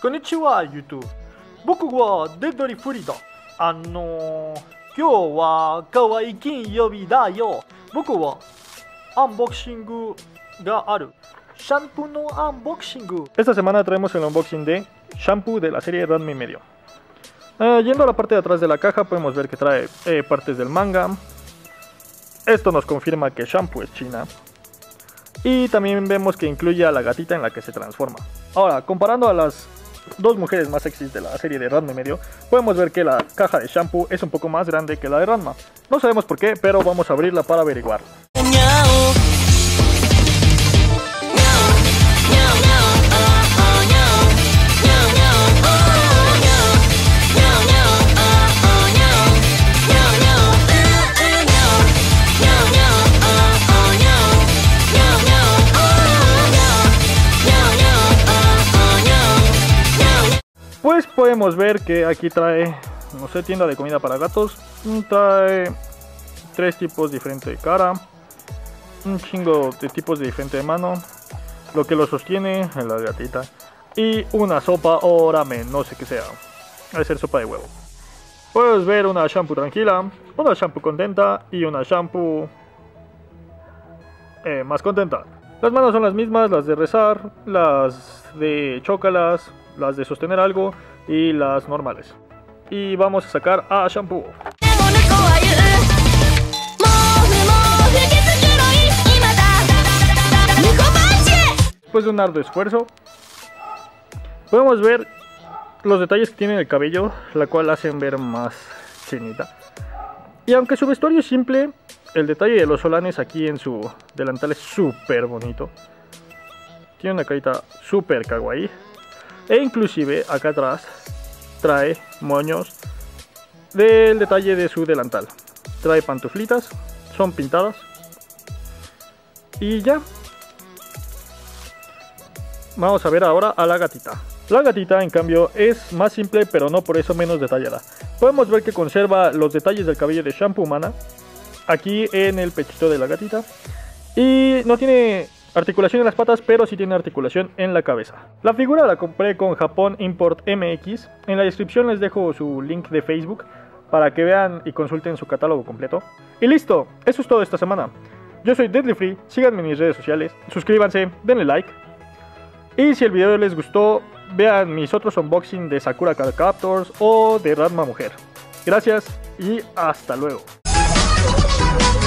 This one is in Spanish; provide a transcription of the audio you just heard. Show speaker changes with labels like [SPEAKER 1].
[SPEAKER 1] Konnichiwa YouTube. Boku wa Ano. Kyo wa kawaii da yo. Boku wa unboxing ga no unboxing.
[SPEAKER 2] Esta semana traemos el unboxing de shampoo de la serie Ranma medio. Eh, yendo a la parte de atrás de la caja podemos ver que trae eh, partes del manga. Esto nos confirma que shampoo es china. Y también vemos que incluye a la gatita en la que se transforma. Ahora, comparando a las dos mujeres más sexys de la serie de Ranma y medio, podemos ver que la caja de shampoo es un poco más grande que la de Ranma. No sabemos por qué, pero vamos a abrirla para averiguarlo. Pues podemos ver que aquí trae, no sé, tienda de comida para gatos. Trae tres tipos diferentes de cara. Un chingo de tipos de diferente de mano. Lo que lo sostiene, la gatita. Y una sopa o ramen, no sé qué sea. Debe ser sopa de huevo. Puedes ver una shampoo tranquila, una shampoo contenta y una shampoo eh, más contenta. Las manos son las mismas, las de rezar, las de chócalas, las de sostener algo y las normales. Y vamos a sacar a shampoo. Después de un arduo esfuerzo, podemos ver los detalles que tiene el cabello, la cual hacen ver más chinita. Y aunque su vestuario es simple, el detalle de los solanes aquí en su delantal es súper bonito. Tiene una carita súper kawaii. E inclusive acá atrás trae moños del detalle de su delantal. Trae pantuflitas, son pintadas. Y ya. Vamos a ver ahora a la gatita. La gatita en cambio es más simple pero no por eso menos detallada. Podemos ver que conserva los detalles del cabello de shampoo humana aquí en el pechito de la gatita. Y no tiene articulación en las patas, pero sí tiene articulación en la cabeza. La figura la compré con Japón Import MX. En la descripción les dejo su link de Facebook para que vean y consulten su catálogo completo. Y listo, eso es todo esta semana. Yo soy Deadly Free, síganme en mis redes sociales, suscríbanse, denle like. Y si el video les gustó, vean mis otros unboxing de Sakura Card Captors o de Radma Mujer. Gracias y hasta luego. Bye.